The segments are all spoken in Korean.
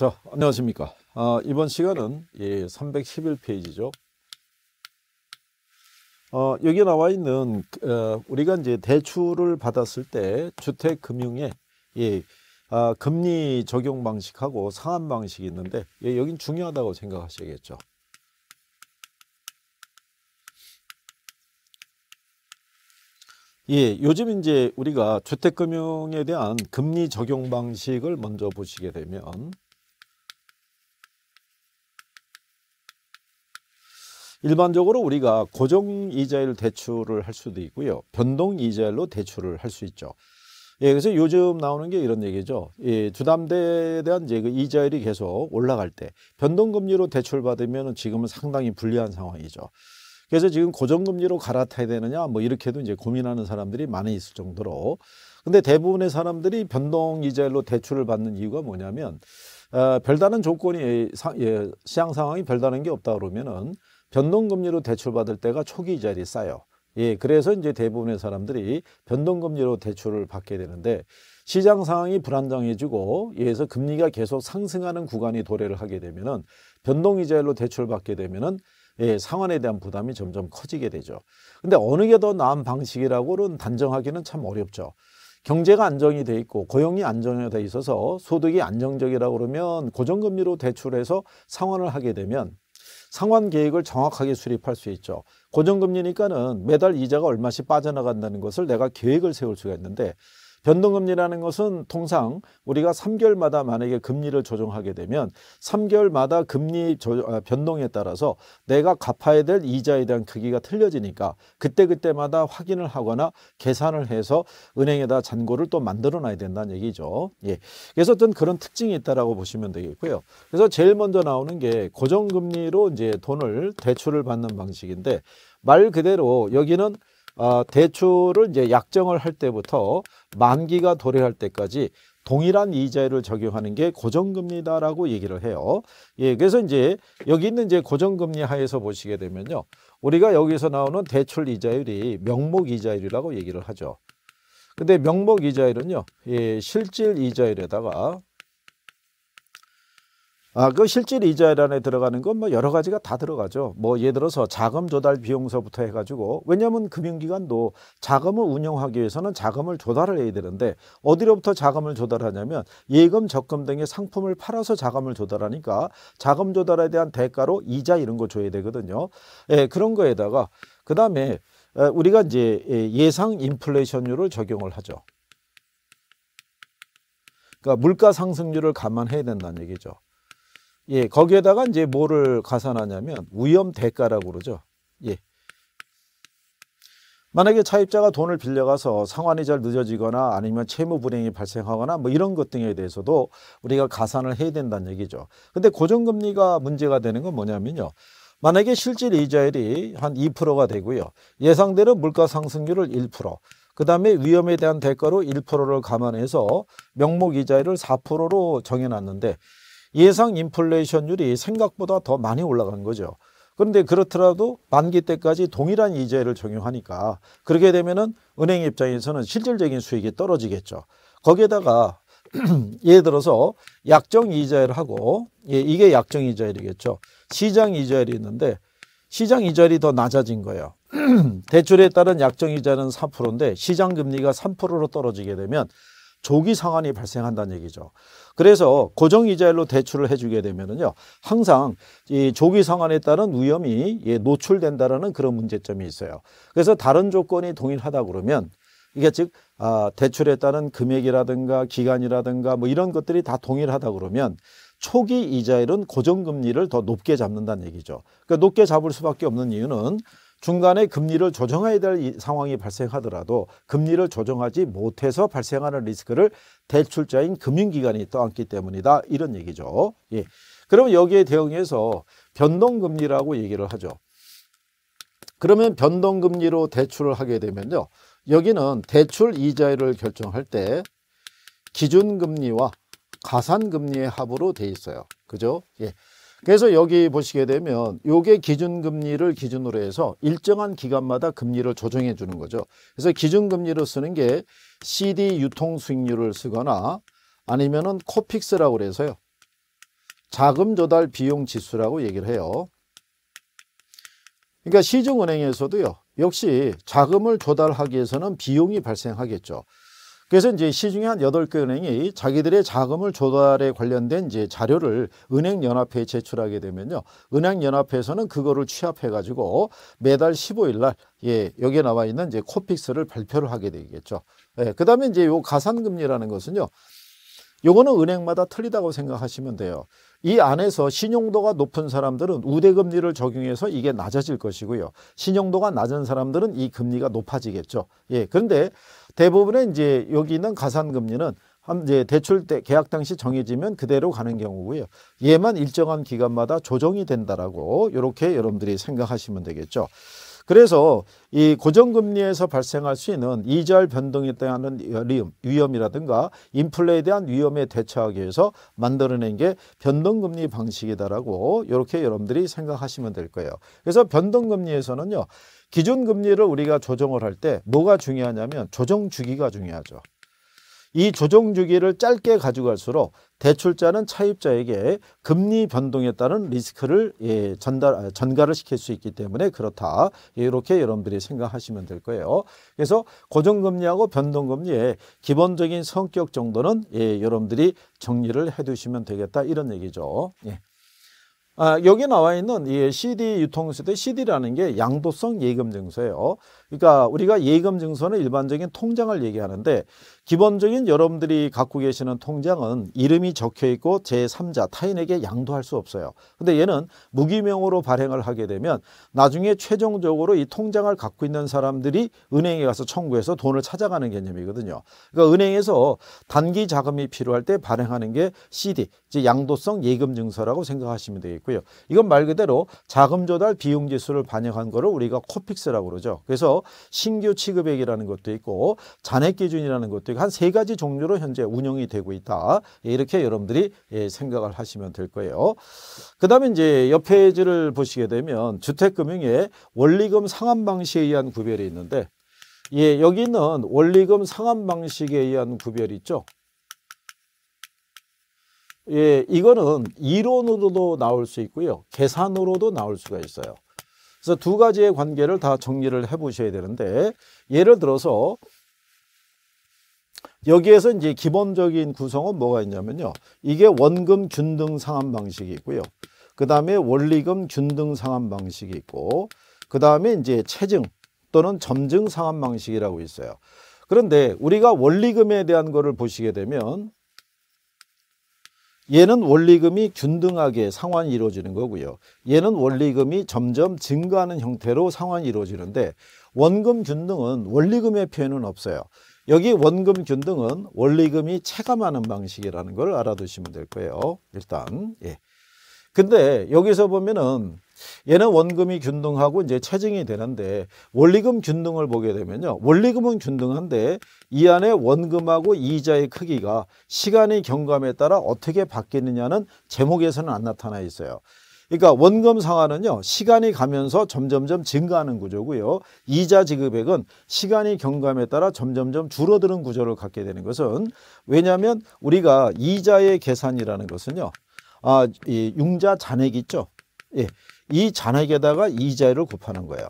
자, 안녕하십니까. 아, 이번 시간은 예, 311페이지죠. 어, 여기 나와 있는 어, 우리가 이제 대출을 받았을 때 주택금융에 예, 아, 금리 적용 방식하고 상환 방식이 있는데 예, 여긴 중요하다고 생각하셔야겠죠. 예, 요즘 이제 우리가 주택금융에 대한 금리 적용 방식을 먼저 보시게 되면 일반적으로 우리가 고정 이자율 대출을 할 수도 있고요. 변동 이자율로 대출을 할 수 있죠. 예, 그래서 요즘 나오는 게 이런 얘기죠. 예, 주담대에 대한 이제 그 이자율이 계속 올라갈 때 변동금리로 대출 받으면 지금은 상당히 불리한 상황이죠. 그래서 지금 고정금리로 갈아타야 되느냐 뭐 이렇게도 이제 고민하는 사람들이 많이 있을 정도로 근데 대부분의 사람들이 변동이자율로 대출을 받는 이유가 뭐냐면 어, 별다른 조건이 예, 시장 상황이 별다른 게 없다 그러면은 변동금리로 대출받을 때가 초기 이자율이 싸요. 예, 그래서 이제 대부분의 사람들이 변동금리로 대출을 받게 되는데 시장 상황이 불안정해지고 예에서 금리가 계속 상승하는 구간이 도래를 하게 되면은 변동이자율로 대출 받게 되면은 예, 상환에 대한 부담이 점점 커지게 되죠. 근데 어느 게 더 나은 방식이라고는 단정하기는 참 어렵죠. 경제가 안정이 돼 있고 고용이 안정이 돼 있어서 소득이 안정적이라고 그러면 고정금리로 대출해서 상환을 하게 되면 상환 계획을 정확하게 수립할 수 있죠. 고정금리니까는 매달 이자가 얼마씩 빠져나간다는 것을 내가 계획을 세울 수가 있는데 변동금리라는 것은 통상 우리가 3개월마다 만약에 금리를 조정하게 되면 3개월마다 금리 아, 변동에 따라서 내가 갚아야 될 이자에 대한 크기가 틀려지니까 그때그때마다 확인을 하거나 계산을 해서 은행에다 잔고를 또 만들어 놔야 된다는 얘기죠. 예. 그래서 어떤 그런 특징이 있다라고 보시면 되겠고요. 그래서 제일 먼저 나오는 게 고정금리로 이제 돈을 대출을 받는 방식인데 말 그대로 여기는 어, 대출을 이제 약정을 할 때부터 만기가 도래할 때까지 동일한 이자율을 적용하는 게 고정금리다라고 얘기를 해요. 예, 그래서 이제 여기 있는 이제 고정금리 하에서 보시게 되면요. 우리가 여기서 나오는 대출 이자율이 명목 이자율이라고 얘기를 하죠. 근데 명목 이자율은요. 예, 실질 이자율에다가 아, 그 실질 이자율 안에 들어가는 건 뭐 여러 가지가 다 들어가죠. 뭐 예를 들어서 자금 조달 비용서부터 해가지고 왜냐하면 금융기관도 자금을 운영하기 위해서는 자금을 조달을 해야 되는데 어디로부터 자금을 조달하냐면 예금, 적금 등의 상품을 팔아서 자금을 조달하니까 자금 조달에 대한 대가로 이자 이런 거 줘야 되거든요. 예, 그런 거에다가 그 다음에 우리가 이제 예상 인플레이션율을 적용을 하죠. 그러니까 물가 상승률을 감안해야 된다는 얘기죠. 예, 거기에다가 이제 뭐를 가산하냐면 위험 대가라고 그러죠. 예. 만약에 차입자가 돈을 빌려가서 상환이 잘 늦어지거나 아니면 채무 불행이 발생하거나 뭐 이런 것 등에 대해서도 우리가 가산을 해야 된다는 얘기죠. 근데 고정금리가 문제가 되는 건 뭐냐면요. 만약에 실질 이자율이 한 2%가 되고요. 예상대로 물가 상승률을 1%, 그 다음에 위험에 대한 대가로 1%를 감안해서 명목 이자율을 4%로 정해놨는데 예상 인플레이션율이 생각보다 더 많이 올라간 거죠. 그런데 그렇더라도 만기 때까지 동일한 이자율을 적용하니까 그렇게 되면은 은행 입장에서는 실질적인 수익이 떨어지겠죠. 거기에다가 예를 들어서 약정 이자율 하고 예, 이게 약정 이자율이겠죠. 시장 이자율이 있는데 시장 이자율이 더 낮아진 거예요. 대출에 따른 약정 이자는 4%인데 시장 금리가 3%로 떨어지게 되면 조기 상환이 발생한다는 얘기죠. 그래서 고정 이자율로 대출을 해주게 되면은요, 항상 이 조기 상환에 따른 위험이 예, 노출된다라는 그런 문제점이 있어요. 그래서 다른 조건이 동일하다 그러면 이게 즉 아, 대출에 따른 금액이라든가 기간이라든가 뭐 이런 것들이 다 동일하다 그러면 초기 이자율은 고정금리를 더 높게 잡는다는 얘기죠. 그러니까 높게 잡을 수밖에 없는 이유는 중간에 금리를 조정해야 될 상황이 발생하더라도 금리를 조정하지 못해서 발생하는 리스크를 대출자인 금융기관이 떠안기 때문이다. 이런 얘기죠. 예. 그러면 여기에 대응해서 변동금리라고 얘기를 하죠. 그러면 변동금리로 대출을 하게 되면요. 여기는 대출 이자율을 결정할 때 기준금리와 가산금리의 합으로 돼 있어요. 그죠? 예. 그래서 여기 보시게 되면 요게 기준금리를 기준으로 해서 일정한 기간마다 금리를 조정해 주는 거죠. 그래서 기준금리로 쓰는 게 CD 유통 수익률을 쓰거나 아니면은 코픽스라고 그래서요. 자금 조달 비용 지수라고 얘기를 해요. 그러니까 시중은행에서도요. 역시 자금을 조달하기 위해서는 비용이 발생하겠죠. 그래서 이제 시중에 한 여덟 개 은행이 자기들의 자금을 조달에 관련된 이제 자료를 은행연합회에 제출하게 되면요. 은행연합회에서는 그거를 취합해 가지고 매달 15일 날 예, 여기에 나와 있는 이제 코픽스를 발표를 하게 되겠죠. 예, 그 다음에 이제 요 가산금리라는 것은요. 요거는 은행마다 틀리다고 생각하시면 돼요. 이 안에서 신용도가 높은 사람들은 우대금리를 적용해서 이게 낮아질 것이고요. 신용도가 낮은 사람들은 이 금리가 높아지겠죠. 예. 그런데 대부분의 이제 여기 있는 가산금리는 한 이제 대출 때 계약 당시 정해지면 그대로 가는 경우고요. 얘만 일정한 기간마다 조정이 된다라고 이렇게 여러분들이 생각하시면 되겠죠. 그래서 이 고정금리에서 발생할 수 있는 이자율 변동에 대한 위험이라든가 인플레에 대한 위험에 대처하기 위해서 만들어낸 게 변동금리 방식이다라고 이렇게 여러분들이 생각하시면 될 거예요. 그래서 변동금리에서는요. 기준금리를 우리가 조정을 할 때 뭐가 중요하냐면 조정 주기가 중요하죠. 이 조정 주기를 짧게 가져갈수록 대출자는 차입자에게 금리 변동에 따른 리스크를 예, 전달, 아, 전가를 시킬 수 있기 때문에 그렇다. 이렇게 여러분들이 생각하시면 될 거예요. 그래서 고정금리하고 변동금리의 기본적인 성격 정도는 예, 여러분들이 정리를 해 두시면 되겠다. 이런 얘기죠. 예. 아, 여기 나와 있는 이 CD 유통수대 CD라는 게 양도성 예금 증서예요. 그러니까 우리가 예금 증서는 일반적인 통장을 얘기하는데 기본적인 여러분들이 갖고 계시는 통장은 이름이 적혀 있고 제3자 타인에게 양도할 수 없어요. 근데 얘는 무기명으로 발행을 하게 되면 나중에 최종적으로 이 통장을 갖고 있는 사람들이 은행에 가서 청구해서 돈을 찾아가는 개념이거든요. 그러니까 은행에서 단기 자금이 필요할 때 발행하는 게 CD, 즉 양도성 예금 증서라고 생각하시면 되겠고요. 이건 말 그대로 자금 조달 비용 지수를 반영한 거를 우리가 코픽스라고 그러죠. 그래서 신규 취급액이라는 것도 있고 잔액 기준이라는 것도 있고 한 세 가지 종류로 현재 운영이 되고 있다. 이렇게 여러분들이 예, 생각을 하시면 될 거예요. 그 다음에 이제 옆 페이지를 보시게 되면 주택금융의 원리금 상환 방식에 의한 구별이 있는데 예, 여기는 원리금 상환 방식에 의한 구별이 있죠. 예, 이거는 이론으로도 나올 수 있고요. 계산으로도 나올 수가 있어요. 그래서 두 가지의 관계를 다 정리를 해 보셔야 되는데 예를 들어서 여기에서 이제 기본적인 구성은 뭐가 있냐면요. 이게 원금 균등 상환 방식이 있고요. 그 다음에 원리금 균등 상환 방식이 있고 그 다음에 이제 체증 또는 점증 상환 방식이라고 있어요. 그런데 우리가 원리금에 대한 거를 보시게 되면 얘는 원리금이 균등하게 상환이 이루어지는 거고요. 얘는 원리금이 점점 증가하는 형태로 상환이 이루어지는데 원금 균등은 원리금의 표현은 없어요. 여기 원금 균등은 원리금이 체감하는 방식이라는 걸 알아두시면 될 거예요. 일단 예. 근데 여기서 보면은 얘는 원금이 균등하고 이제 체증이 되는데 원리금 균등을 보게 되면요. 원리금은 균등한데 이 안에 원금하고 이자의 크기가 시간의 경감에 따라 어떻게 바뀌느냐는 제목에서는 안 나타나 있어요. 그러니까 원금 상환은요 시간이 가면서 점점점 증가하는 구조고요 이자 지급액은 시간이 경감에 따라 점점점 줄어드는 구조를 갖게 되는 것은 왜냐하면 우리가 이자의 계산이라는 것은요 아, 이 융자 잔액 있죠 예, 이 잔액에다가 이자율을 곱하는 거예요.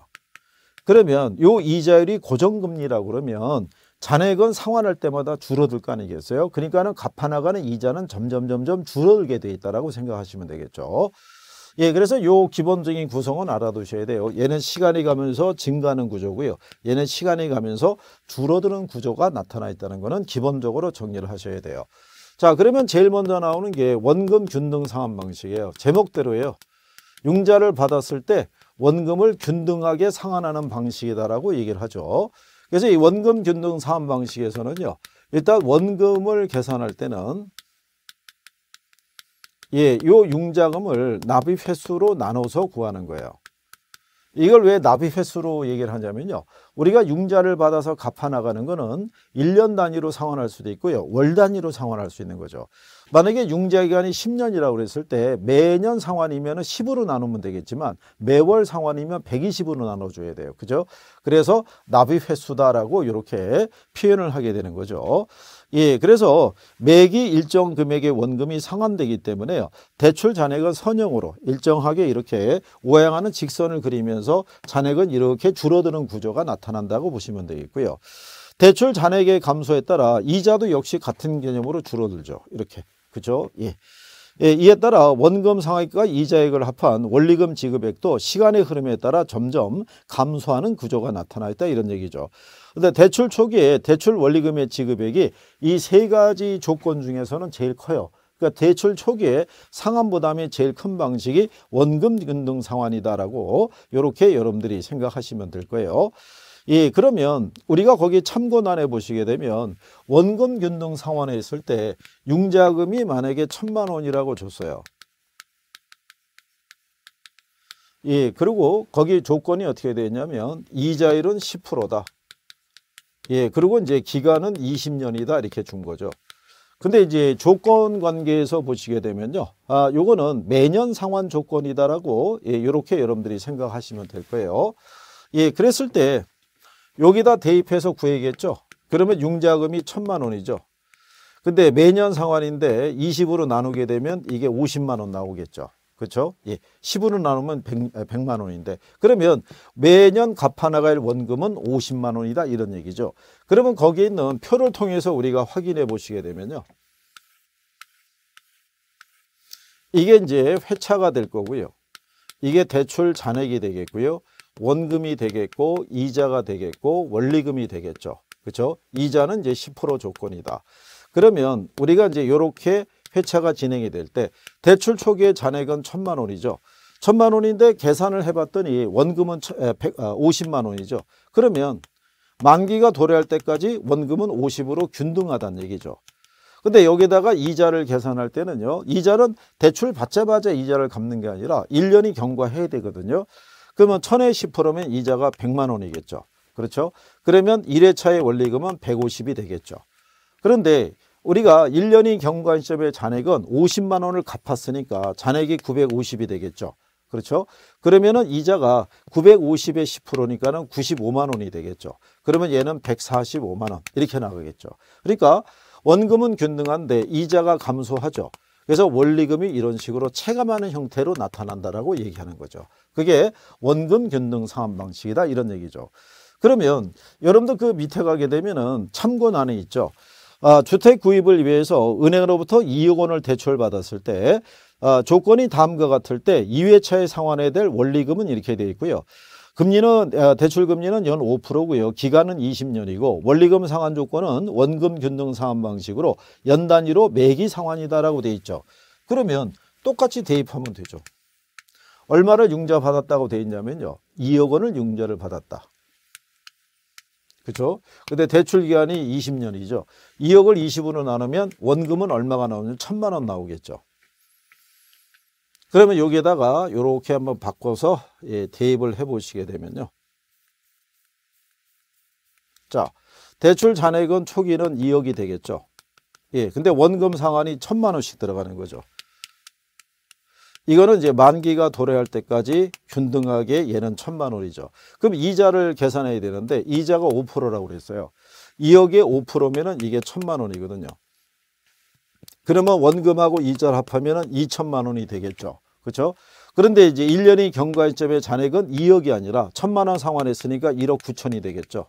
그러면 요 이자율이 고정금리라고 그러면 잔액은 상환할 때마다 줄어들 거 아니겠어요? 그러니까는 갚아나가는 이자는 점점 점점 줄어들게 돼 있다라고 생각하시면 되겠죠. 예, 그래서 요 기본적인 구성은 알아두셔야 돼요. 얘는 시간이 가면서 증가하는 구조고요. 얘는 시간이 가면서 줄어드는 구조가 나타나 있다는 것은 기본적으로 정리를 하셔야 돼요. 자, 그러면 제일 먼저 나오는 게 원금 균등 상환 방식이에요. 제목대로예요. 융자를 받았을 때 원금을 균등하게 상환하는 방식이다라고 얘기를 하죠. 그래서 이 원금 균등 상환 방식에서는요. 일단 원금을 계산할 때는 예, 요 융자금을 납입 횟수로 나눠서 구하는 거예요. 이걸 왜 납입 횟수로 얘기를 하냐면요. 우리가 융자를 받아서 갚아 나가는 거는 1년 단위로 상환할 수도 있고요. 월 단위로 상환할 수 있는 거죠. 만약에 융자 기간이 10년이라고 그랬을 때 매년 상환이면 10으로 나누면 되겠지만 매월 상환이면 120으로 나눠줘야 돼요. 그죠? 그래서 납입 횟수다라고 이렇게 표현을 하게 되는 거죠. 예, 그래서 매기 일정 금액의 원금이 상환되기 때문에요. 대출 잔액은 선형으로 일정하게 이렇게 오행하는 직선을 그리면서 잔액은 이렇게 줄어드는 구조가 나타난다고 보시면 되겠고요. 대출 잔액의 감소에 따라 이자도 역시 같은 개념으로 줄어들죠. 이렇게. 그죠? 예. 예, 이에 따라 원금 상환액과 이자액을 합한 원리금 지급액도 시간의 흐름에 따라 점점 감소하는 구조가 나타나 있다 이런 얘기죠. 근데 대출 초기에 대출 원리금의 지급액이 이 세 가지 조건 중에서는 제일 커요. 그러니까 대출 초기에 상환 부담이 제일 큰 방식이 원금 균등 상환이다라고 이렇게 여러분들이 생각하시면 될 거예요. 예, 그러면 우리가 거기 참고난해 보시게 되면 원금 균등 상환에 있을 때 융자금이 만약에 천만 원이라고 줬어요. 예, 그리고 거기 조건이 어떻게 되냐면 이자율은 10%다. 예, 그리고 이제 기간은 20년이다 이렇게 준 거죠. 근데 이제 조건 관계에서 보시게 되면요. 아, 요거는 매년 상환 조건이다라고 예, 요렇게 여러분들이 생각하시면 될 거예요. 예, 그랬을 때 여기다 대입해서 구해야겠죠. 그러면 융자금이 천만 원이죠. 근데 매년 상환인데 20으로 나누게 되면 이게 50만 원 나오겠죠. 그렇죠? 예. 10으로 나누면 100, 만 원인데 그러면 매년 갚아 나갈 원금은 50만 원이다 이런 얘기죠. 그러면 거기에 있는 표를 통해서 우리가 확인해 보시게 되면요. 이게 이제 회차가 될 거고요. 이게 대출 잔액이 되겠고요. 원금이 되겠고 이자가 되겠고 원리금이 되겠죠. 그렇죠? 이자는 이제 10% 조건이다. 그러면 우리가 이제 이렇게 회차가 진행이 될 때 대출 초기의 잔액은 천만 원이죠. 천만 원인데 계산을 해봤더니 원금은 50만 아, 원이죠. 그러면 만기가 도래할 때까지 원금은 50으로 균등하다는 얘기죠. 근데 여기다가 이자를 계산할 때는요. 이자는 대출 받자마자 이자를 갚는 게 아니라 1년이 경과해야 되거든요. 그러면 천에 10%면 이자가 100만 원이겠죠. 그렇죠? 그러면 1회차의 원리금은 150이 되겠죠. 그런데 우리가 1년이 경과한 시점에 잔액은 50만 원을 갚았으니까 잔액이 950이 되겠죠. 그렇죠? 그러면은 이자가 950의 10%니까는 95만 원이 되겠죠. 그러면 얘는 145만 원 이렇게 나가겠죠. 그러니까 원금은 균등한데 이자가 감소하죠. 그래서 원리금이 이런 식으로 체감하는 형태로 나타난다라고 얘기하는 거죠. 그게 원금 균등 상환 방식이다 이런 얘기죠. 그러면 여러분들 그 밑에 가게 되면은 참고란에 있죠. 아, 주택 구입을 위해서 은행으로부터 2억 원을 대출 받았을 때 아, 조건이 다음과 같을 때 2회차에 상환해야 될 원리금은 이렇게 되어 있고요. 금리는 아, 대출 금리는 연 5%고요. 기간은 20년이고 원리금 상환 조건은 원금 균등 상환 방식으로 연 단위로 매기 상환이다라고 되어 있죠. 그러면 똑같이 대입하면 되죠. 얼마를 융자 받았다고 되어 있냐면요. 2억 원을 융자를 받았다. 그렇죠? 근데 대출 기간이 20년이죠. 2억을 20으로 나누면 원금은 얼마가 나오냐면 천만 원 나오겠죠. 그러면 여기에다가 이렇게 한번 바꿔서 예, 대입을 해 보시게 되면요. 자, 대출 잔액은 초기는 2억이 되겠죠. 예, 근데 원금 상환이 천만 원씩 들어가는 거죠. 이거는 이제 만기가 도래할 때까지 균등하게 얘는 천만 원이죠. 그럼 이자를 계산해야 되는데 이자가 5%라고 그랬어요. 2억에 5%면은 이게 천만 원이거든요. 그러면 원금하고 이자를 합하면 2천만 원이 되겠죠. 그렇죠? 그런데 이제 1년이 경과할 점의 잔액은 2억이 아니라 천만 원 상환했으니까 1억 9천이 되겠죠.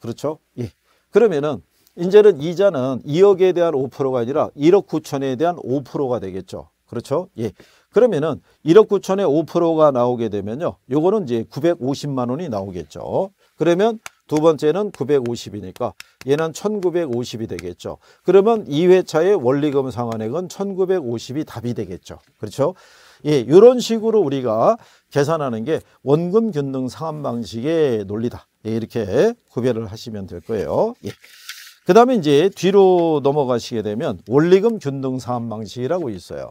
그렇죠? 예. 그러면은 이제는 이자는 2억에 대한 5%가 아니라 1억 9천에 대한 5%가 되겠죠. 그렇죠? 예. 그러면은 1억 9천에 5%가 나오게 되면요. 요거는 이제 950만 원이 나오겠죠. 그러면 두 번째는 950이니까 얘는 1950이 되겠죠. 그러면 2회차의 원리금 상환액은 1950이 답이 되겠죠. 그렇죠? 예, 이런 식으로 우리가 계산하는 게 원금 균등 상환 방식의 논리다. 예, 이렇게 구별을 하시면 될 거예요. 예. 그 다음에 이제 뒤로 넘어가시게 되면 원리금 균등 상환 방식이라고 있어요.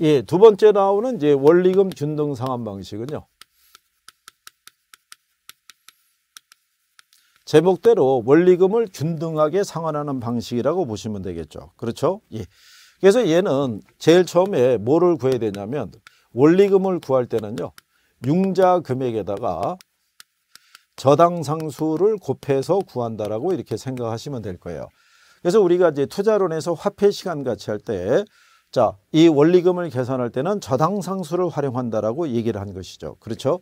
예, 두 번째 나오는 이제 원리금 균등 상환 방식은요. 제목대로 원리금을 균등하게 상환하는 방식이라고 보시면 되겠죠. 그렇죠? 예. 그래서 얘는 제일 처음에 뭐를 구해야 되냐면 원리금을 구할 때는요. 융자 금액에다가 저당 상수를 곱해서 구한다라고 이렇게 생각하시면 될 거예요. 그래서 우리가 이제 투자론에서 화폐 시간 같이 할 때 자, 이 원리금을 계산할 때는 저당 상수를 활용한다라고 얘기를 한 것이죠. 그렇죠?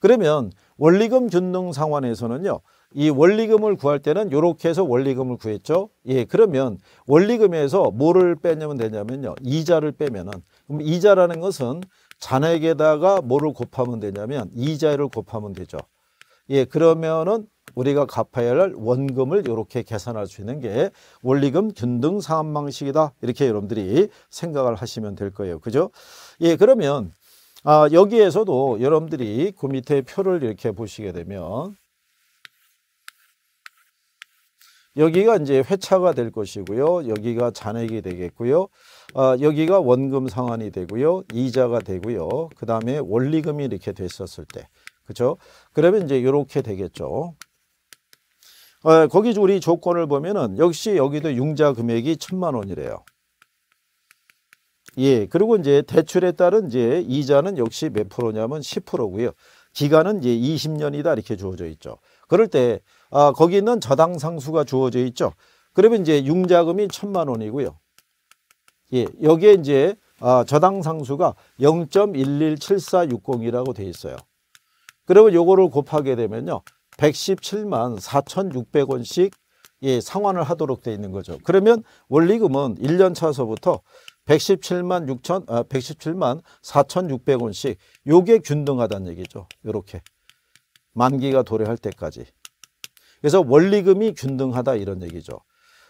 그러면 원리금 균등 상환에서는요. 이 원리금을 구할 때는 이렇게 해서 원리금을 구했죠. 예, 그러면 원리금에서 뭐를 빼냐면 되냐면요. 이자를 빼면은 그럼 이자라는 것은 잔액에다가 뭐를 곱하면 되냐면 이자를 곱하면 되죠. 예, 그러면은 우리가 갚아야 할 원금을 이렇게 계산할 수 있는 게 원리금 균등 상환 방식이다. 이렇게 여러분들이 생각을 하시면 될 거예요. 그죠? 예, 그러면 아, 여기에서도 여러분들이 그 밑에 표를 이렇게 보시게 되면 여기가 이제 회차가 될 것이고요. 여기가 잔액이 되겠고요. 아, 여기가 원금 상환이 되고요. 이자가 되고요. 그 다음에 원리금이 이렇게 됐었을 때. 그죠? 그러면 이제 이렇게 되겠죠. 아, 거기 우리 조건을 보면은 역시 여기도 융자 금액이 천만 원이래요. 예, 그리고 이제 대출에 따른 이제 이자는 역시 몇 프로냐면 10%고요. 기간은 이제 20년이다 이렇게 주어져 있죠. 그럴 때 아, 거기 있는 저당 상수가 주어져 있죠. 그러면 이제 융자금이 천만 원이고요. 예, 여기에 이제 아, 저당 상수가 0.117460이라고 돼 있어요. 그러면 요거를 곱하게 되면요. 117만 4,600원씩 예, 상환을 하도록 돼 있는 거죠. 그러면 원리금은 1년 차서부터 117만 6천, 아, 117만 4,600원씩 요게 균등하다는 얘기죠. 요렇게. 만기가 도래할 때까지. 그래서 원리금이 균등하다 이런 얘기죠.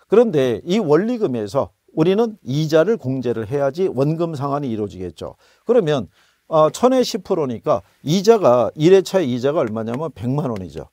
그런데 이 원리금에서 우리는 이자를 공제를 해야지 원금 상환이 이루어지겠죠. 그러면 어, 천에 10%니까 이자가 1회차 이자가 얼마냐면 100만 원이죠.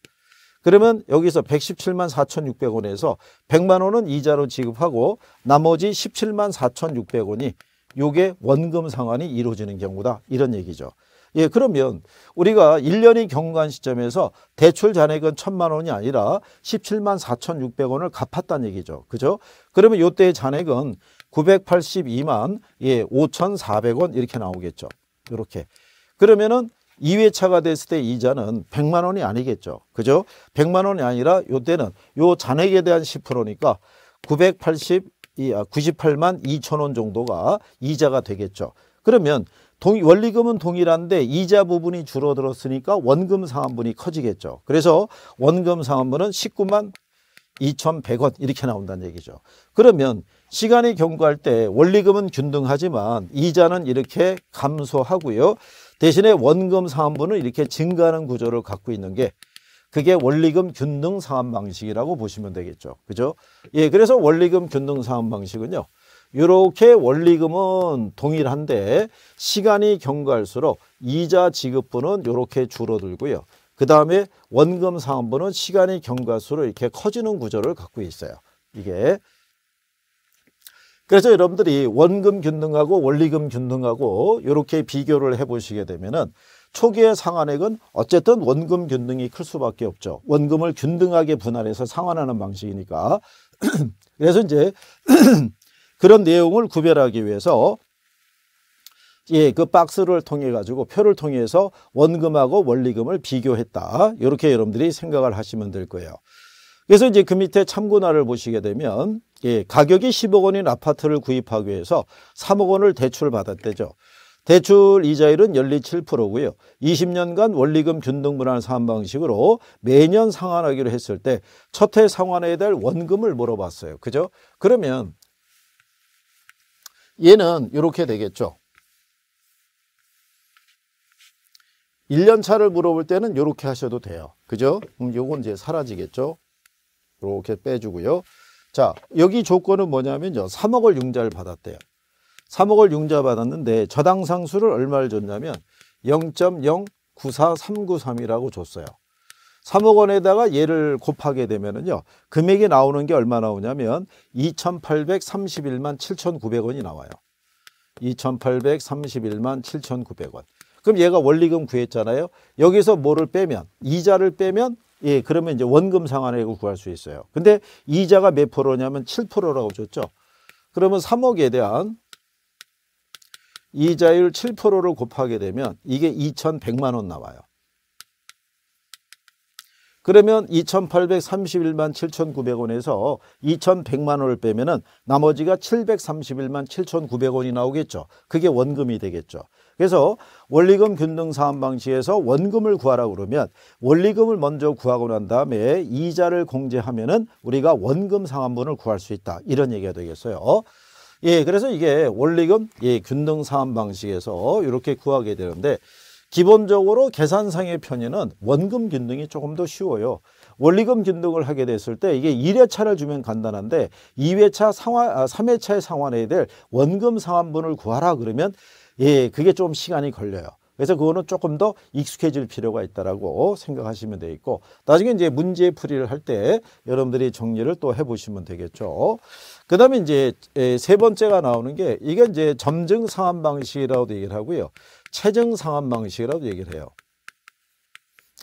그러면 여기서 117만 4,600원에서 100만 원은 이자로 지급하고 나머지 17만 4,600원이 요게 원금 상환이 이루어지는 경우다. 이런 얘기죠. 예, 그러면 우리가 1년이 경과한 시점에서 대출 잔액은 천만 원이 아니라 17만 4,600원을 갚았다는 얘기죠. 그죠? 그러면 요때의 잔액은 982만 예, 5,400원 이렇게 나오겠죠. 이렇게. 그러면은 2회차가 됐을 때 이자는 100만 원이 아니겠죠. 그죠? 100만 원이 아니라 요때는 요 잔액에 대한 10%니까 980 98만 2천 원 정도가 이자가 되겠죠. 그러면 동, 원리금은 동일한데 이자 부분이 줄어들었으니까 원금 상환분이 커지겠죠. 그래서 원금 상환분은 19만 2,100원 이렇게 나온다는 얘기죠. 그러면 시간이 경과할 때 원리금은 균등하지만 이자는 이렇게 감소하고요. 대신에 원금 상환분은 이렇게 증가하는 구조를 갖고 있는 게 그게 원리금 균등 상환 방식이라고 보시면 되겠죠. 그죠? 예, 그래서 원리금 균등 상환 방식은요. 이렇게 원리금은 동일한데 시간이 경과할수록 이자 지급분은 이렇게 줄어들고요. 그 다음에 원금 상환분은 시간이 경과할수록 이렇게 커지는 구조를 갖고 있어요. 이게 그래서 여러분들이 원금 균등하고 원리금 균등하고 이렇게 비교를 해보시게 되면은 초기의 상환액은 어쨌든 원금 균등이 클 수밖에 없죠. 원금을 균등하게 분할해서 상환하는 방식이니까. 그래서 이제 그런 내용을 구별하기 위해서 예, 그 박스를 통해 가지고 표를 통해서 원금하고 원리금을 비교했다. 이렇게 여러분들이 생각을 하시면 될 거예요. 그래서 이제 그 밑에 참고나를 보시게 되면 예, 가격이 10억 원인 아파트를 구입하기 위해서 3억 원을 대출을 받았대죠. 대출 이자율은 연리 7%고요. 20년간 원리금 균등 분할 상환 방식으로 매년 상환하기로 했을 때 첫 해 상환해야 될 원금을 물어봤어요. 그죠? 그러면 얘는 이렇게 되겠죠. 1년 차를 물어볼 때는 이렇게 하셔도 돼요. 그죠? 그럼 요건 이제 사라지겠죠. 이렇게 빼주고요. 자, 여기 조건은 뭐냐면요. 3억을 융자를 받았대요. 3억을 융자 받았는데 저당 상수를 얼마를 줬냐면 0.094393이라고 줬어요. 3억 원에다가 얘를 곱하게 되면은요. 금액이 나오는 게 얼마 나오냐면 2,831만 7,900원이 나와요. 2,831만 7,900원. 그럼 얘가 원리금 구했잖아요. 여기서 뭐를 빼면 이자를 빼면 예, 그러면 이제 원금 상환액을 구할 수 있어요. 근데 이자가 몇 프로냐면 7%라고 줬죠. 그러면 3억에 대한 이자율 7%를 곱하게 되면 이게 2,100만 원 나와요. 그러면 2,831만 7,900원에서 2,100만 원을 빼면은 나머지가 731만 7,900원이 나오겠죠. 그게 원금이 되겠죠. 그래서 원리금 균등 사업 방식에서 원금을 구하라 그러면 원리금을 먼저 구하고 난 다음에 이자를 공제하면은 우리가 원금 상환분을 구할 수 있다. 이런 얘기가 되겠어요. 예, 그래서 이게 원리금 예, 균등 사업 방식에서 이렇게 구하게 되는데 기본적으로 계산상의 편의는 원금 균등이 조금 더 쉬워요. 원리금 균등을 하게 됐을 때 이게 1회차를 주면 간단한데 2회차 상환, 아, 3회차에 상환해야 될 원금 상환분을 구하라 그러면 예, 그게 좀 시간이 걸려요. 그래서 그거는 조금 더 익숙해질 필요가 있다라고 생각하시면 돼 있고 나중에 이제 문제 풀이를 할 때 여러분들이 정리를 또 해보시면 되겠죠. 그 다음에 이제 세 번째가 나오는 게 이게 이제 점증 상환 방식이라고도 얘기를 하고요. 최정 상환 방식이라고 얘기를 해요.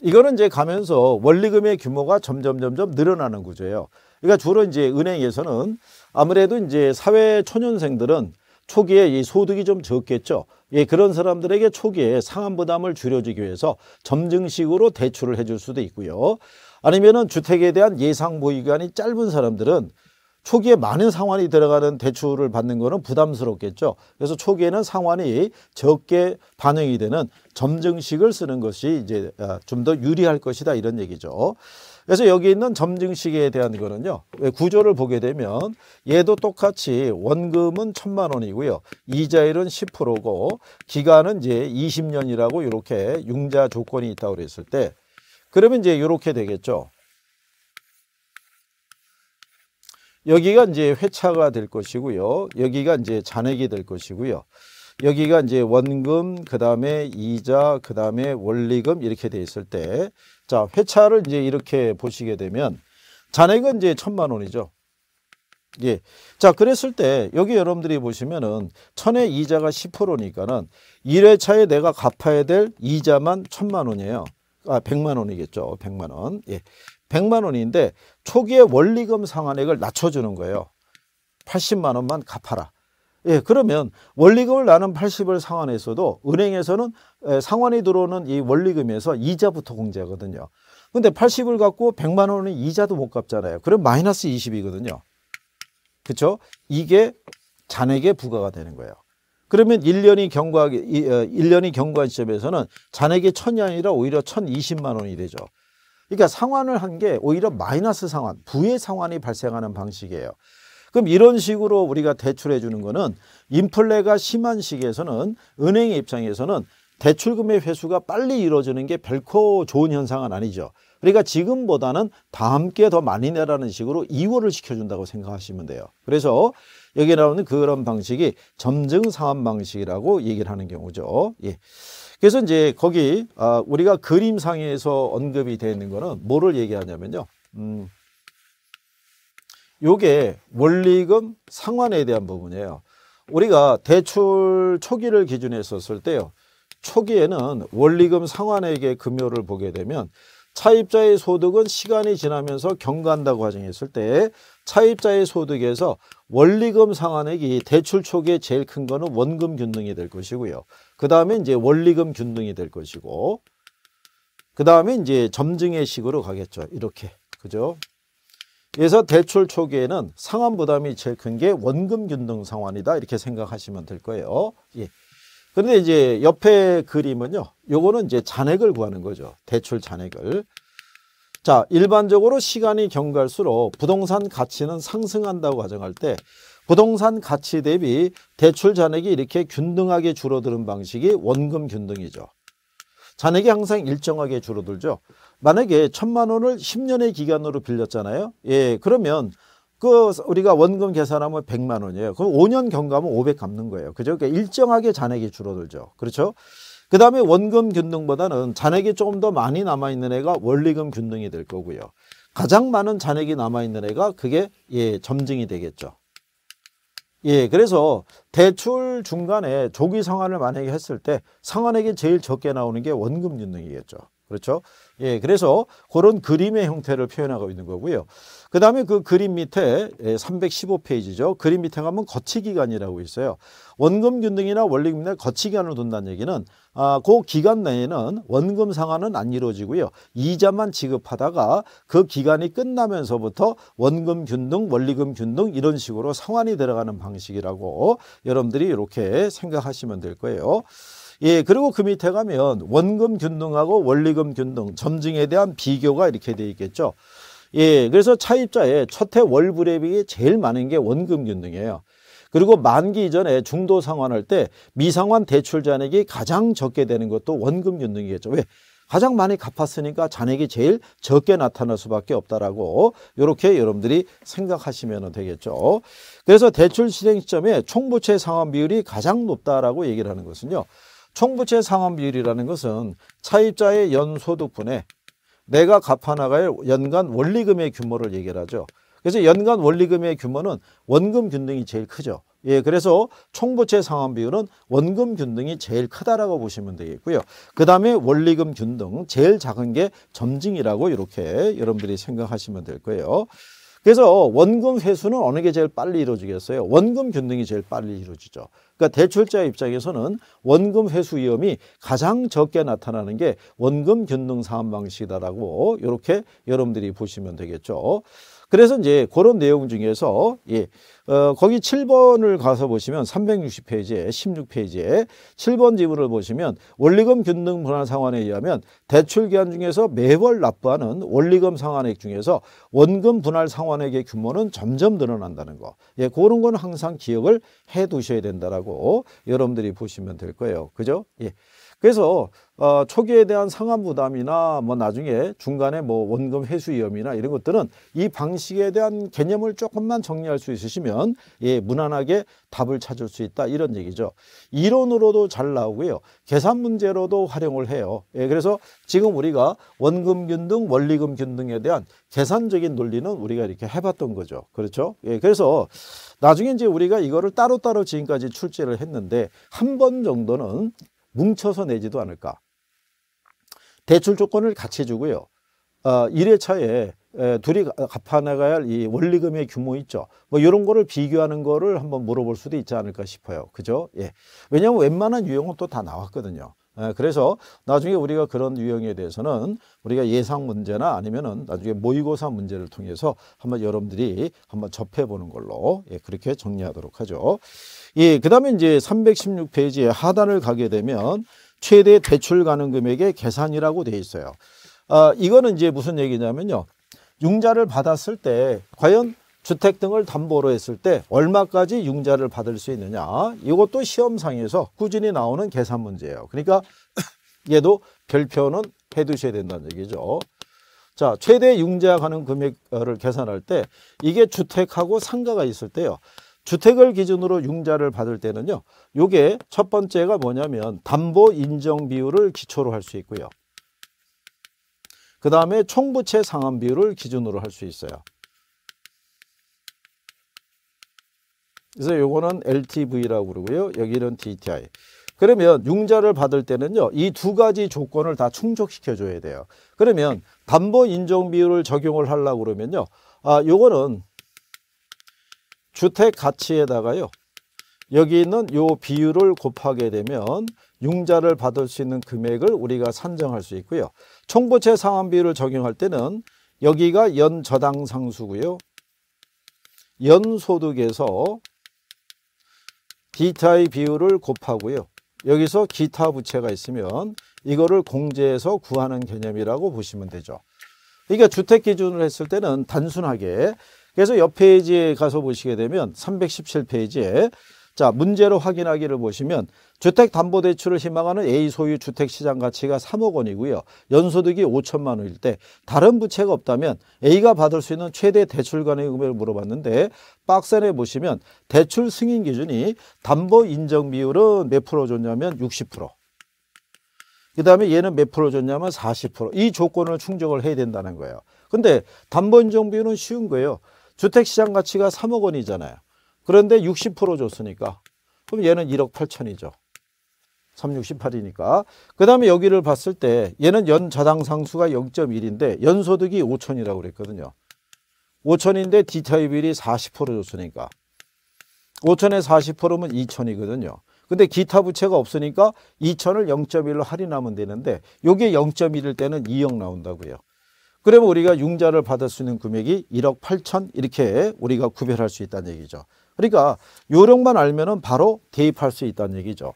이거는 이제 가면서 원리금의 규모가 점점 점점 늘어나는 구조예요. 그러니까 주로 이제 은행에서는 아무래도 이제 사회 초년생들은 초기에 이 소득이 좀 적겠죠. 예, 그런 사람들에게 초기에 상환 부담을 줄여주기 위해서 점증식으로 대출을 해줄 수도 있고요. 아니면은 주택에 대한 예상 보유기간이 짧은 사람들은 초기에 많은 상환이 들어가는 대출을 받는 거는 부담스럽겠죠. 그래서 초기에는 상환이 적게 반영이 되는 점증식을 쓰는 것이 이제 아, 좀더 유리할 것이다 이런 얘기죠. 그래서 여기 있는 점증식에 대한 거는요. 구조를 보게 되면 얘도 똑같이 원금은 천만 원이고요. 이자율은 10%고 기간은 이제 20년이라고 이렇게 융자 조건이 있다고 그랬을 때 그러면 이제 이렇게 되겠죠. 여기가 이제 회차가 될 것이고요. 여기가 이제 잔액이 될 것이고요. 여기가 이제 원금, 그 다음에 이자, 그 다음에 원리금 이렇게 돼 있을 때, 자, 회차를 이제 이렇게 보시게 되면, 잔액은 이제 천만 원이죠. 예. 자, 그랬을 때, 여기 여러분들이 보시면은, 천의 이자가 10%니까는, 1회차에 내가 갚아야 될 이자만 천만 원이에요. 아, 100만 원이겠죠. 100만 원. 예. 100만 원인데 초기에 원리금 상환액을 낮춰 주는 거예요. 80만 원만 갚아라. 예, 그러면 원리금을 나는 80을 상환했어도 은행에서는 상환이 들어오는 이 원리금에서 이자부터 공제하거든요. 근데 80을 갖고 100만 원은 이자도 못 갚잖아요. 그럼 마이너스 20이거든요. 그렇죠? 이게 잔액에 부과가 되는 거예요. 그러면 1년이 경과하기 1년이 어, 경과한 시점에서는 잔액이 1000이 아니라 오히려 1020만 원이 되죠. 그러니까 상환을 한 게 오히려 마이너스 상환, 부의 상환이 발생하는 방식이에요. 그럼 이런 식으로 우리가 대출해 주는 거는 인플레가 심한 시기에서는 은행의 입장에서는 대출금의 회수가 빨리 이루어지는 게 결코 좋은 현상은 아니죠. 그러니까 지금보다는 다 함께 더 많이 내라는 식으로 이월을 시켜준다고 생각하시면 돼요. 그래서 여기 나오는 그런 방식이 점증 상환 방식이라고 얘기를 하는 경우죠. 예. 그래서 이제 거기 아, 우리가 그림상에서 언급이 되어 있는 거는 뭐를 얘기하냐면요. 음, 요게 원리금 상환에 대한 부분이에요. 우리가 대출 초기를 기준에 썼을 때요. 초기에는 원리금 상환액의 금요를 보게 되면 차입자의 소득은 시간이 지나면서 경과한다고 가정했을 때 차입자의 소득에서 원리금 상환액이 대출 초기에 제일 큰 거는 원금 균등이 될 것이고요. 그 다음에 이제 원리금 균등이 될 것이고 그 다음에 이제 점증의 식으로 가겠죠. 이렇게. 그죠? 그래서 대출 초기에는 상환 부담이 제일 큰 게 원금 균등 상환이다. 이렇게 생각하시면 될 거예요. 예. 그런데 이제 옆에 그림은요. 요거는 이제 잔액을 구하는 거죠. 대출 잔액을. 자, 일반적으로 시간이 경과할수록 부동산 가치는 상승한다고 가정할 때 부동산 가치 대비 대출 잔액이 이렇게 균등하게 줄어드는 방식이 원금 균등이죠. 잔액이 항상 일정하게 줄어들죠. 만약에 천만 원을 10년의 기간으로 빌렸잖아요. 예, 그러면 그 우리가 원금 계산하면 100만 원이에요. 그럼 5년 경과하면 500 갚는 거예요. 그죠? 그러니까 일정하게 잔액이 줄어들죠. 그렇죠? 그 다음에 원금 균등보다는 잔액이 조금 더 많이 남아있는 애가 원리금 균등이 될 거고요. 가장 많은 잔액이 남아있는 애가 그게 예, 점증이 되겠죠. 예, 그래서 대출 중간에 조기 상환을 만약에 했을 때 상환액이 제일 적게 나오는 게 원금 균등이겠죠. 그렇죠? 예, 그래서 그런 그림의 형태를 표현하고 있는 거고요. 그 다음에 그 그림 밑에 315페이지죠. 예, 그림 밑에 가면 거치기간이라고 있어요. 원금 균 등이나 원리금 내 거치기간을 둔다는 얘기는 아, 그 기간 내에는 원금 상환은 안 이루어지고요. 이자만 지급하다가 그 기간이 끝나면서부터 원금 균등, 원리금 균등 이런 식으로 상환이 들어가는 방식이라고 여러분들이 이렇게 생각하시면 될 거예요. 예, 그리고 그 밑에 가면 원금 균등하고 원리금 균등, 점증에 대한 비교가 이렇게 돼 있겠죠. 예, 그래서 차입자의 첫해 월불입이 제일 많은 게 원금 균등이에요. 그리고 만기 이전에 중도 상환할 때 미상환 대출 잔액이 가장 적게 되는 것도 원금 균등이겠죠. 왜? 가장 많이 갚았으니까 잔액이 제일 적게 나타날 수밖에 없다라고 이렇게 여러분들이 생각하시면 되겠죠. 그래서 대출 실행 시점에 총부채 상환 비율이 가장 높다라고 얘기를 하는 것은요. 총부채 상환 비율이라는 것은 차입자의 연소득분에 내가 갚아나갈 연간 원리금의 규모를 얘기를 하죠. 그래서 연간 원리금의 규모는 원금 균등이 제일 크죠. 예, 그래서 총부채 상환 비율은 원금 균등이 제일 크다라고 보시면 되겠고요. 그 다음에 원리금 균등, 제일 작은 게 점증이라고 이렇게 여러분들이 생각하시면 될 거예요. 그래서 원금 회수는 어느 게 제일 빨리 이루어지겠어요? 원금 균등이 제일 빨리 이루어지죠. 그러니까 대출자 입장에서는 원금 회수 위험이 가장 적게 나타나는 게 원금 균등 상환 방식이다라고 이렇게 여러분들이 보시면 되겠죠. 그래서 이제 그런 내용 중에서 예, 어, 거기 7번을 가서 보시면 360페이지에 16페이지에 7번 지문을 보시면 원리금 균등 분할 상환에 의하면 대출 기한 중에서 매월 납부하는 원리금 상환액 중에서 원금 분할 상환액의 규모는 점점 늘어난다는 거. 예, 그런 건 항상 기억을 해 두셔야 된다라고 여러분들이 보시면 될 거예요. 그죠? 예. 그래서 어, 초기에 대한 상환 부담이나 뭐 나중에 중간에 뭐 원금 회수 위험이나 이런 것들은 이 방식에 대한 개념을 조금만 정리할 수 있으시면 예, 무난하게 답을 찾을 수 있다 이런 얘기죠. 이론으로도 잘 나오고요. 계산 문제로도 활용을 해요. 예, 그래서 지금 우리가 원금 균등, 원리금 균등에 대한 계산적인 논리는 우리가 이렇게 해봤던 거죠. 그렇죠? 예, 그래서 나중에 이제 우리가 이거를 따로따로 지금까지 출제를 했는데 한 번 정도는 뭉쳐서 내지도 않을까. 대출 조건을 같이 주고요. 어, 1회차에 에, 둘이 갚아나가야 할 이 원리금의 규모 있죠. 뭐 이런 거를 비교하는 거를 한번 물어볼 수도 있지 않을까 싶어요. 그죠? 예. 왜냐하면 웬만한 유형은 또 다 나왔거든요. 에, 그래서 나중에 우리가 그런 유형에 대해서는 우리가 예상 문제나 아니면은 나중에 모의고사 문제를 통해서 한번 여러분들이 한번 접해 보는 걸로 예, 그렇게 정리하도록 하죠. 예, 그 다음에 이제 316페이지에 하단을 가게 되면 최대 대출 가능 금액의 계산이라고 되어 있어요. 아, 이거는 이제 무슨 얘기냐면요. 융자를 받았을 때 과연 주택 등을 담보로 했을 때 얼마까지 융자를 받을 수 있느냐. 이것도 시험상에서 꾸준히 나오는 계산 문제예요. 그러니까 얘도 별표는 해 두셔야 된다는 얘기죠. 자, 최대 융자 가능 금액을 계산할 때 이게 주택하고 상가가 있을 때요. 주택을 기준으로 융자를 받을 때는요. 요게 첫 번째가 뭐냐면 담보 인정 비율을 기초로 할 수 있고요. 그 다음에 총부채 상환 비율을 기준으로 할 수 있어요. 그래서 요거는 LTV라고 그러고요. 여기는 DTI. 그러면 융자를 받을 때는요. 이 두 가지 조건을 다 충족시켜 줘야 돼요. 그러면 담보 인정 비율을 적용을 하려고 그러면요. 아, 요거는 주택 가치에다가요. 여기 있는 요 비율을 곱하게 되면 융자를 받을 수 있는 금액을 우리가 산정할 수 있고요. 총부채 상환 비율을 적용할 때는 여기가 연저당 상수고요. 연소득에서 디타의 비율을 곱하고요. 여기서 기타 부채가 있으면 이거를 공제해서 구하는 개념이라고 보시면 되죠. 그러니까 주택 기준으로 했을 때는 단순하게 그래서 옆 페이지에 가서 보시게 되면 317페이지에 자 문제로 확인하기를 보시면 주택담보대출을 희망하는 A 소유 주택시장 가치가 3억 원이고요. 연소득이 5천만 원일 때 다른 부채가 없다면 A가 받을 수 있는 최대 대출 가능 금액을 물어봤는데 박스에 보시면 대출 승인 기준이 담보 인정 비율은 몇 프로 줬냐면 60%. 그 다음에 얘는 몇 프로 줬냐면 40%. 이 조건을 충족을 해야 된다는 거예요. 근데 담보 인정 비율은 쉬운 거예요. 주택시장 가치가 3억 원이잖아요. 그런데 60% 줬으니까 그럼 얘는 1억 8천이죠. 368이니까. 그 다음에 여기를 봤을 때 얘는 연 저당 상수가 0.1인데 연소득이 5천이라고 그랬거든요. 5천인데 디타입일이 40% 줬으니까 5천에 40%면 2천이거든요. 근데 기타 부채가 없으니까 2천을 0.1로 할인하면 되는데 요게 0.1일 때는 2억 나온다고요. 그러면 우리가 융자를 받을 수 있는 금액이 1억 8천 이렇게 우리가 구별할 수 있다는 얘기죠. 그러니까 요령만 알면 은 바로 대입할 수 있다는 얘기죠.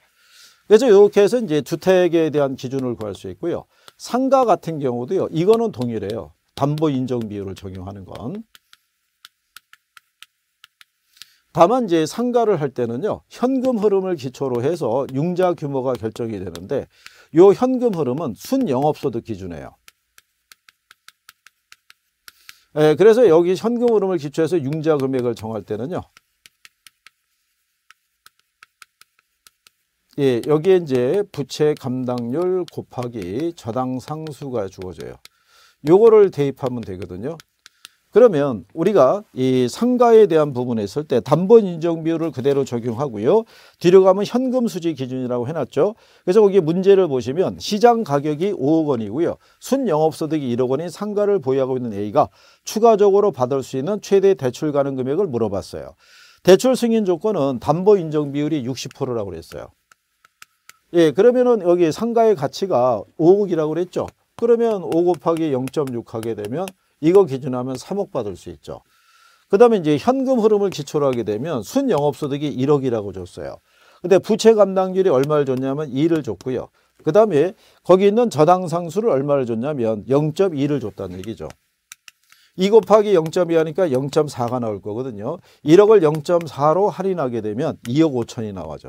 그래서 이렇게 해서 이제 주택에 대한 기준을 구할 수 있고요. 상가 같은 경우도요. 이거는 동일해요. 담보 인정 비율을 적용하는 건. 다만 이제 상가를 할 때는요. 현금 흐름을 기초로 해서 융자 규모가 결정이 되는데 요 현금 흐름은 순영업소득 기준이에요. 예, 그래서 여기 현금 흐름을 기초해서 융자 금액을 정할 때는요. 예, 여기에 이제 부채 감당률 곱하기 저당 상수가 주어져요. 요거를 대입하면 되거든요. 그러면 우리가 이 상가에 대한 부분에 있을 때 담보 인정 비율을 그대로 적용하고요. 뒤로 가면 현금 수지 기준이라고 해놨죠. 그래서 거기 문제를 보시면 시장 가격이 5억 원이고요. 순 영업소득이 1억 원인 상가를 보유하고 있는 A가 추가적으로 받을 수 있는 최대 대출 가능 금액을 물어봤어요. 대출 승인 조건은 담보 인정 비율이 60%라고 그랬어요. 예, 그러면은 여기 상가의 가치가 5억이라고 그랬죠. 그러면 5 곱하기 0.6 하게 되면 이거 기준하면 3억 받을 수 있죠. 그 다음에 이제 현금 흐름을 기초로 하게 되면 순 영업소득이 1억이라고 줬어요. 근데 부채 감당률이 얼마를 줬냐면 2를 줬고요. 그 다음에 거기 있는 저당 상수를 얼마를 줬냐면 0.2를 줬다는 얘기죠. 2 곱하기 0.2 하니까 0.4가 나올 거거든요. 1억을 0.4로 할인하게 되면 2억 5천이 나와죠.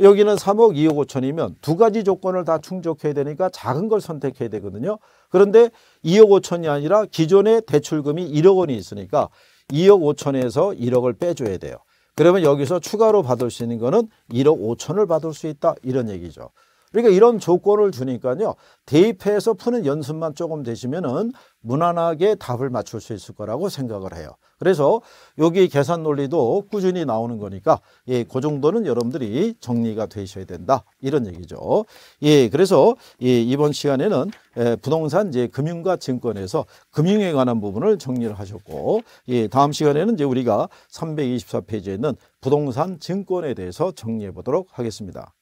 여기는 3억 2억 5천이면 두 가지 조건을 다 충족해야 되니까 작은 걸 선택해야 되거든요. 그런데 2억 5천이 아니라 기존의 대출금이 1억 원이 있으니까 2억 5천에서 1억을 빼줘야 돼요. 그러면 여기서 추가로 받을 수 있는 거는 1억 5천을 받을 수 있다 이런 얘기죠. 그러니까 이런 조건을 주니까요. 대입해서 푸는 연습만 조금 되시면은 무난하게 답을 맞출 수 있을 거라고 생각을 해요. 그래서 여기 계산 논리도 꾸준히 나오는 거니까 예, 그 정도는 여러분들이 정리가 되셔야 된다. 이런 얘기죠. 예, 그래서 예, 이번 시간에는 예, 부동산 이제 금융과 증권에서 금융에 관한 부분을 정리를 하셨고 예, 다음 시간에는 이제 우리가 324페이지에 있는 부동산 증권에 대해서 정리해 보도록 하겠습니다.